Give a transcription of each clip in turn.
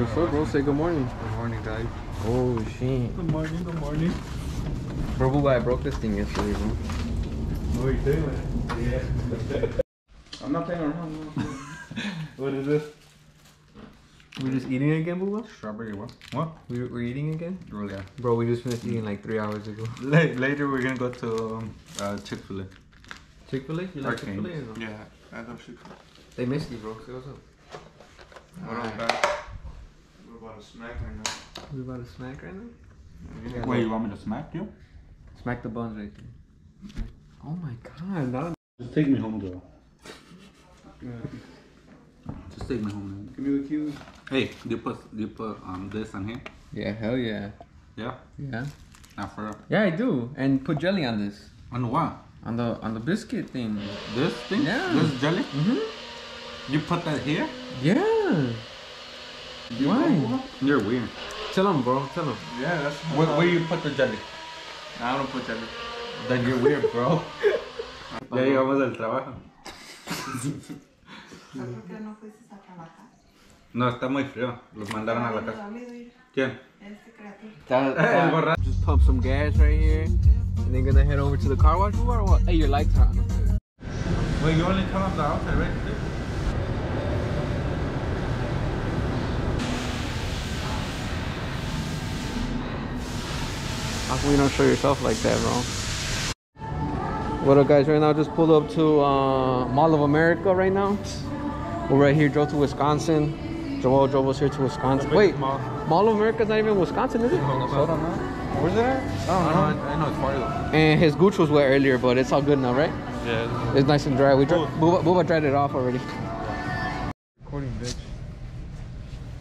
Hey, what's up, bro? Say good morning. Good morning, guys. Oh, shit. Good morning, good morning. Bro, Buba, I broke this thing yesterday, bro. What are you doing? Yeah. I'm not playing around. what is this? We're just eating again, Buba? Strawberry what? What? We, we're eating again? Oh, yeah. Bro, we just finished eating like three hours ago. La- later, we're gonna go to um, uh, Chick-fil-A. Chick-fil-A? You like Chick-fil-A or? Yeah, I love Chick-fil-A. They missed you, bro. Say what's up. What Alright. about? What about a snack right now? We about to smack right now? Yeah, Wait, no. you want me to smack you? Smack the buns right there. Oh my god, now Just take me home, girl. Just take me home. Give me the cue. Hey, do you put do you put um this on here? Yeah, hell yeah. Yeah. Yeah. Not for real. Yeah, I do. And put jelly on this. On what? On the on the biscuit thing. This thing? Yeah. This jelly? Mm-hmm. You put that here? Yeah. Why? You're weird. Tell him, bro. Tell him. Yeah, that's. Where, where you put the jelly? I don't put jelly. Then you're weird, bro. ya llegamos del trabajo. ¿Por qué no fuiste a trabajar? No, está muy frío. Los mandaron a la casa. ¿Quién? este criatura. That, just pump some gas right here. And then gonna head over to the car wash or what? Hey, your lights are on. Wait, you only turn off the outside, right? How come you don't show yourself like that, bro? What up, guys? Right now, just pulled up to uh, Mall of America right now. We're right here, drove to Wisconsin. Joel drove us here to Wisconsin. Wait, Mall. Mall of America's not even Wisconsin, is it? Minnesota, no? Where's it at? I don't know. I, know it's far though. And his gooch was wet earlier, but it's all good now, right? Yeah. It's nice and dry. We dri- Cool. Buba, Buba dried it off already. Recording, bitch.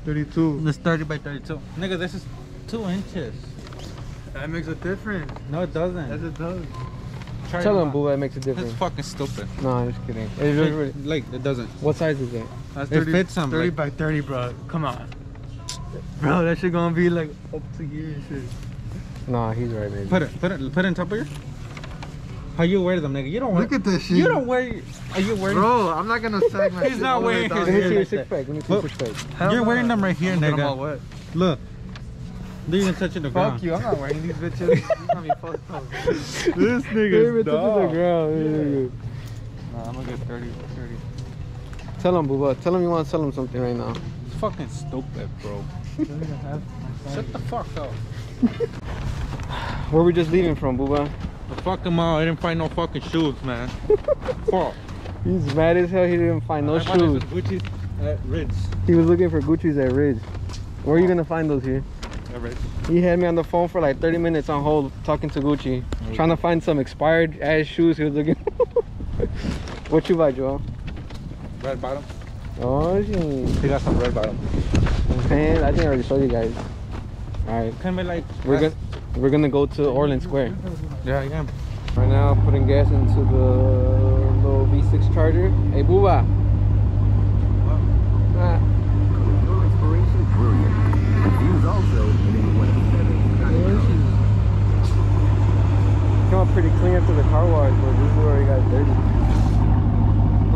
32. This 30 by 32. Nigga, this is two inches. That makes a difference. No, it doesn't. Yes, it does. Try Tell it him, out. Buba, it makes a That's difference. fucking stupid. No, I'm just kidding. It really- really- Like, it doesn't. what size is it? That's It fits him, 30 like- by 30, bro. Come on. Bro, that shit gonna be like up to here and shit. No, he's right, maybe. Put it, put it, put it on top of you. How you wear them, nigga? You don't wear. Look at this shit. You don't wear. Are you wearing? Bro, I'm not gonna sag my He's not all the way wearing his Let me see your six pack. Let me see your Look. six pack. You're wearing them right here, I'm getting them all nigga. wet. Look. They're even touching the ground. Fuck you, I'm not wearing these bitches. you got me fucked up. this David nigga's touches the dog. ground. Nah, I'm gonna get 30, 30. Tell him, Buba. Tell him you want to tell him something right now. It's fucking stupid, bro. Shut the fuck up. Where we just leaving from, Buba? The fuck him out. I didn't find no fucking shoes, man. fuck. He's mad as hell. He didn't find no I shoes. Gucci's at Ridge. He was looking for Gucci's at Ridge. Where are you gonna find those here? At He had me on the phone for like 30 minutes on hold talking to Gucci, trying to find some expired ass shoes. He was looking. what you buy, Joel? Red bottom. Oh, shit. He got some red bottom. Man, I think I already showed you guys. All right, Can be like. we're gonna we're gonna go to Orland Square. Yeah, I am. Right now, putting gas into the little V6 Charger. Hey, Buba. Ah, One out pretty clean after the car wash, but this is where it got dirty.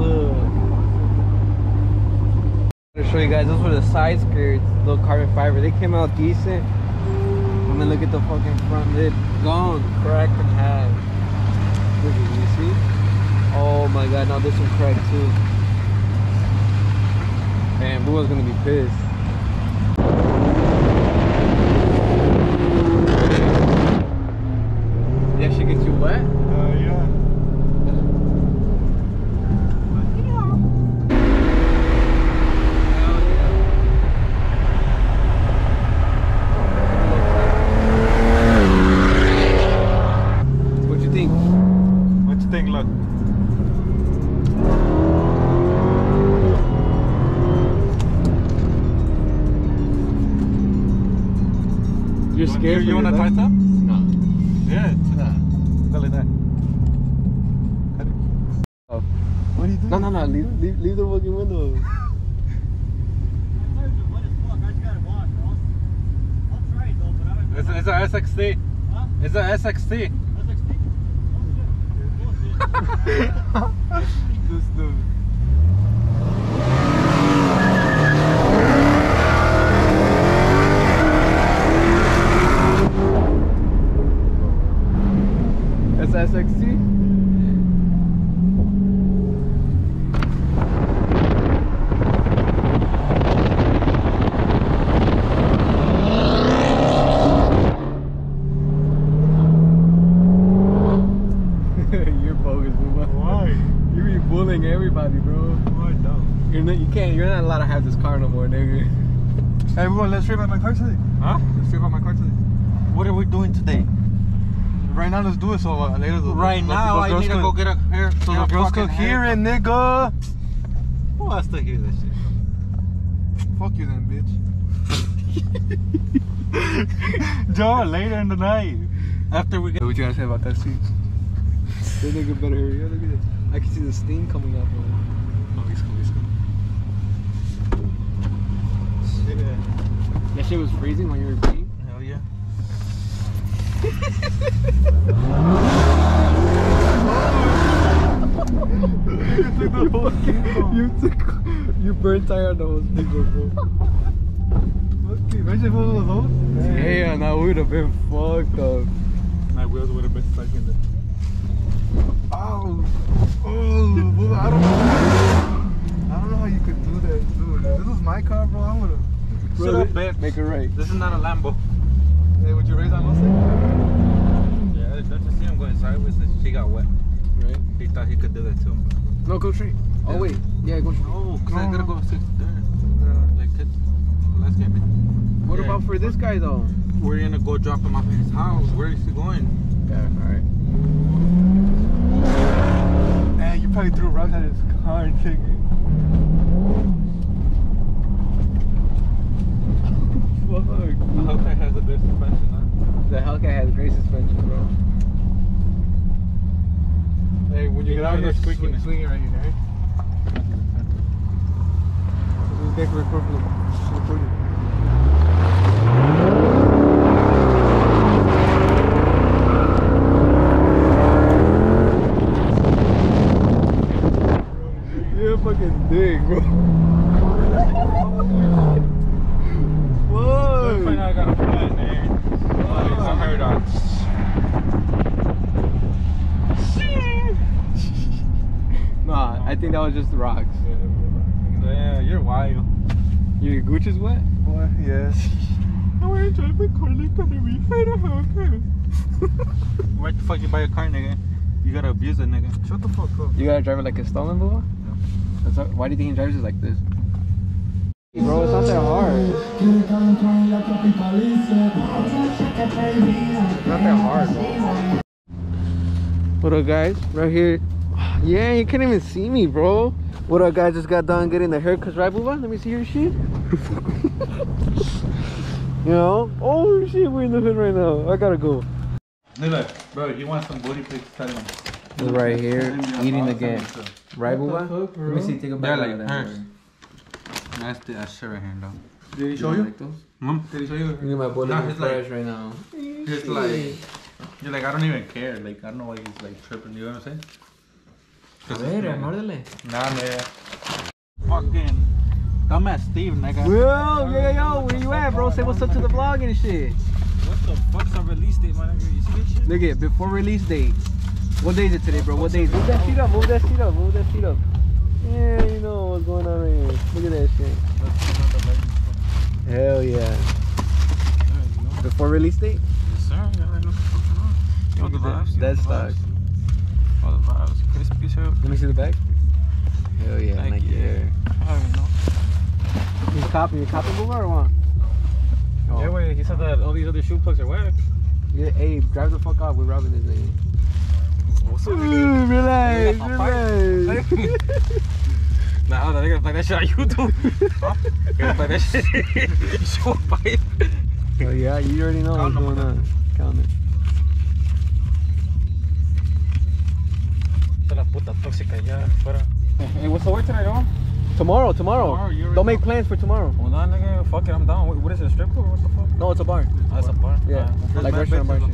Ugh. To show you guys, those were the side skirts, little carbon fiber. They came out decent. I'm gonna look at the fucking front lid, gone, cracked in half. Look at you see? Oh my god, now this one cracked too. Man, Boo's gonna be pissed. You, for you wanna your try life? some? No. Yeah. Tell it that. What do you think? No, no, no. Leave, leave, leave the fucking window. It's, it's a SXT. It's a SXT. This dude. have this car no more, nigga. Hey, we let's trip out my car today. Huh? Let's trip out my car today. What are we doing today? Right now, let's do it. So uh, later, the, Right the- now, the I girls need to go get a hair. So get the girls fucking could hear it, nigga. Who wants to hear this shit? Fuck you then, bitch. Joe, later in the night. After we get. What you gotta say about that seat? This nigga better hurry up. Look at this. I can see the steam coming up. Bro. Oh, he's cool, he's cool. That shit was freezing when you were peeing. Hell yeah. you took, you burnt tire on the whole speaker, bro. Okay, imagine if it was those. Yeah, now we would have been fucked up. My wheels would have been stuck in the. Oh, oh, bro, I don't know. I don't know how you could do that, dude. If this was my car, bro, I would've. Shut up, bitch. Make it right. This is not a Lambo. Hey, would you raise that Mustang? Yeah, don't you see him going sideways and she got wet. Right? He thought he could do that too. No, go straight. Oh wait. Yeah, go straight. No, because I gotta no. go sit there. Uh, like, it, let's get me. What Yeah. about for this guy though? We're gonna go drop him off at his house. Where is he going? Yeah, alright. Man, eh, you probably threw rocks at his car and Fuck. I hope that has a good suspension, huh? The Hellcat has great suspension, bro. Hey, when you You get out know here, they're squeaking swing, it. right here, right? This is recording. You're a fucking dick, bro. Looks like Whoa. I got a plan there. I heard on. Nah, I think that was just the rocks. Yeah, you're wild. Your gooch is wet? Boy, yes. I want to drive a car like that every Why the fuck you buy a car, nigga? You gotta abuse it, nigga. Shut the fuck up. You gotta drive it like a stolen boa? That's how, why do you think he drives it like this? Bro, it's not that hard. Not that hard, bro. What up, guys? Right here. Yeah, you can't even see me, bro. What up, guys? Just got done getting the haircuts, right, Buba? Let me see your shit. you know? Oh, shit, we're in the hood right now. I gotta go. Look, bro, you want some booty pics? Tell him. Right here, eating again. Right, Buba? fuck, Let me see, take a Yeah, bite. like out of hers. that. Nasty ass shit right here, dog. Did he show you? Like those? Hmm? Did he show you? Look at my boy Nah, looking he's like- right now. Just like, you're like, I don't even care. Like, I don't know why he's like tripping. You know what I'm saying? A ver, muérdele. Nah, nigga. Fucking dumbass Steve, nigga. Yo, yo, yo, where you at, bro? Say what's up to the vlog and shit. What the fuck's our release date, my nigga? You see this shit? Look at before release date. What day is it today, bro? What day? Move that seat up, move that seat up, move that seat up. Yeah, you know what's going on right here. Look at that shit. Hell yeah. Before release date? Yes, sir. Yeah, I know what the on. Yo, the vibes. That's the stock. Vibes. The vibes. Crispy shit. Let me see the back. Hell yeah, Thank Nike you. Air. I don't even know. You copy, you copy move or what? Oh. Yeah, wait. He said that all these other shoe plugs are whack. Yeah, hey, drive the fuck off. We're robbing this nigga. What's up, Ooh, relax, Nigga, I'm relax. Nah, nah, they gotta play that shit on YouTube. huh? They gotta play that shit. Show pipe. Oh yeah, you already know what's going on. Count it. Puta tóxica ya fuera. Hey, what's the word tonight, yo? Tomorrow, tomorrow. Tomorrow, Don't make know. plans for tomorrow. Hold on, nigga. Fuck it, I'm down. What, what is it, a strip club or what the fuck? No, it's a bar. Ah, oh, that's a bar. Yeah, Alright. like bad restaurant bar shit.